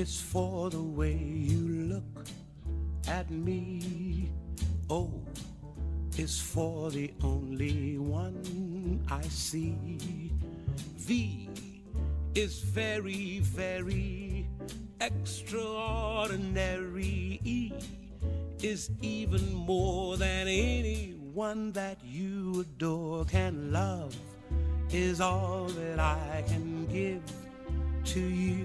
It's for the way you look at me. Oh, o is for the only one I see. V is very, very extraordinary. E is even more than anyone that you adore can love is all that I can give to you.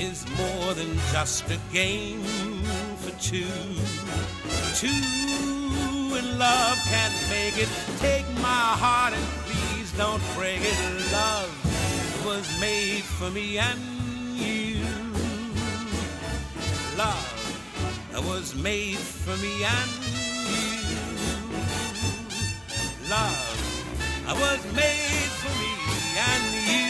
Is more than just a game for two. Two in love can make it. Take my heart and please don't break it. Love was made for me and you. Love was made for me and you. Love was made for me and you.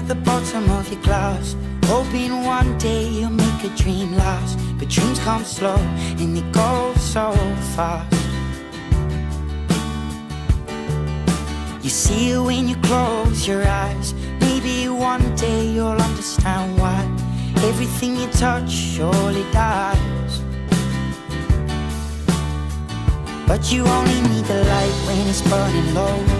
At the bottom of your glass, hoping one day you'll make a dream last. But dreams come slow and they go so fast. You see it when you close your eyes. Maybe one day you'll understand why everything you touch surely dies. But you only need the light when it's burning low.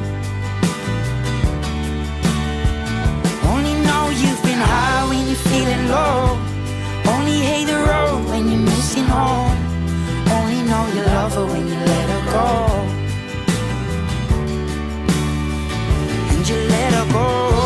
Home. Only know you love her when you let her go. And you let her go.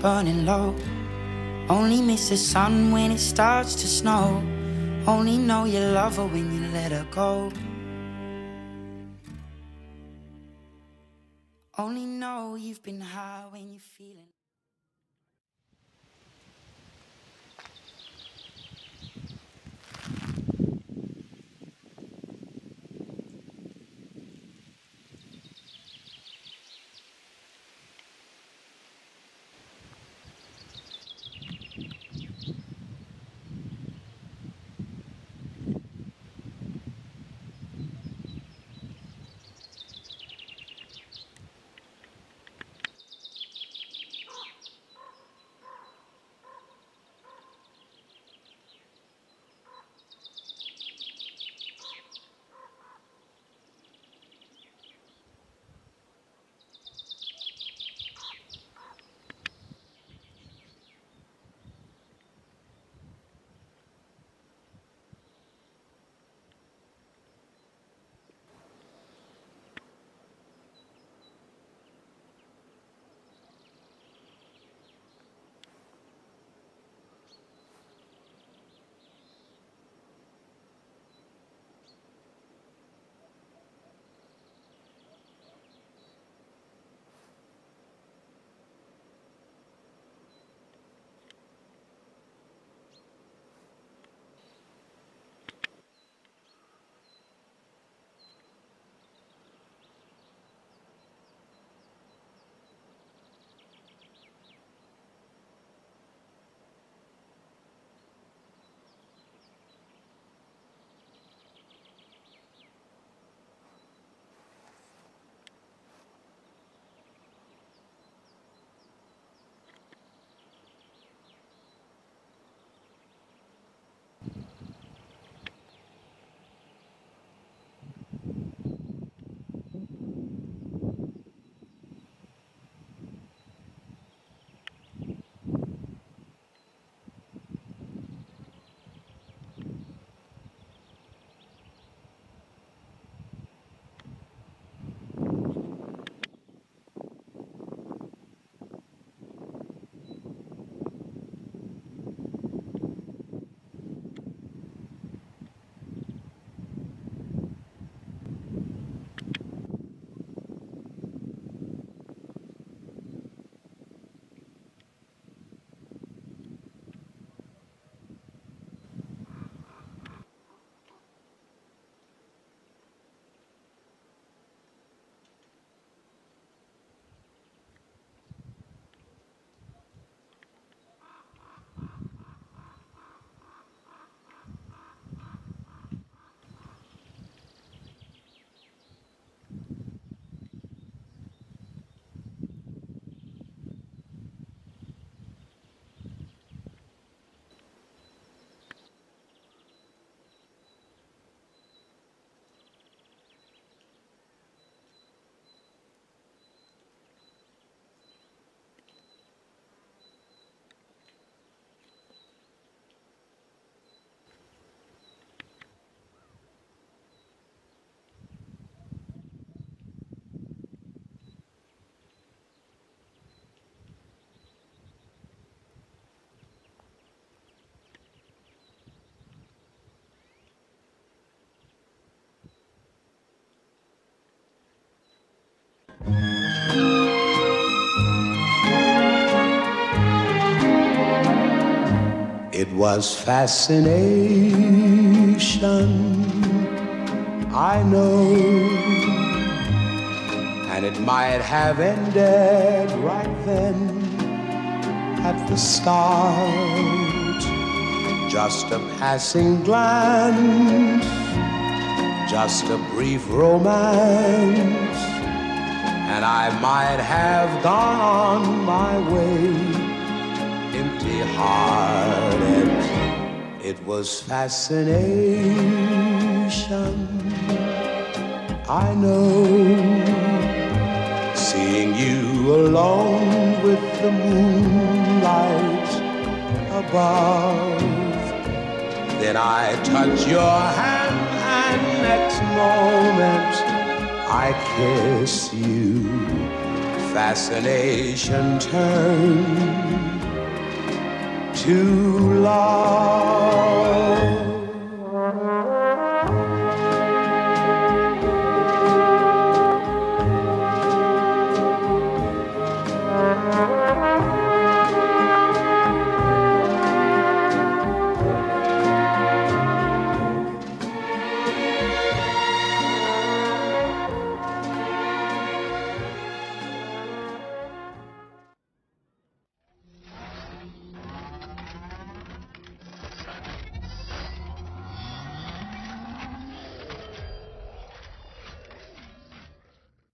Burning low. Only miss the sun when it starts to snow. Only know you love her when you let her go. Only know you've been high when you're feeling. It was fascination, I know. And it might have ended right then at the start. Just a passing glance, just a brief romance, and I might have gone on my way empty hearted. It was fascination, I know. Seeing you alone with the moonlight above. Then I touch your hand, and next moment I kiss you. Fascination turns to love.